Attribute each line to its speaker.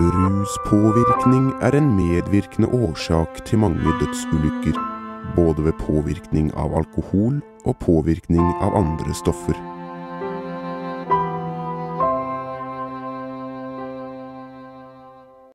Speaker 1: Ruspåvirkning er en medvirkende årsak til mange dødsulykker, både ved påvirkning av alkohol og påvirkning av andre stoffer.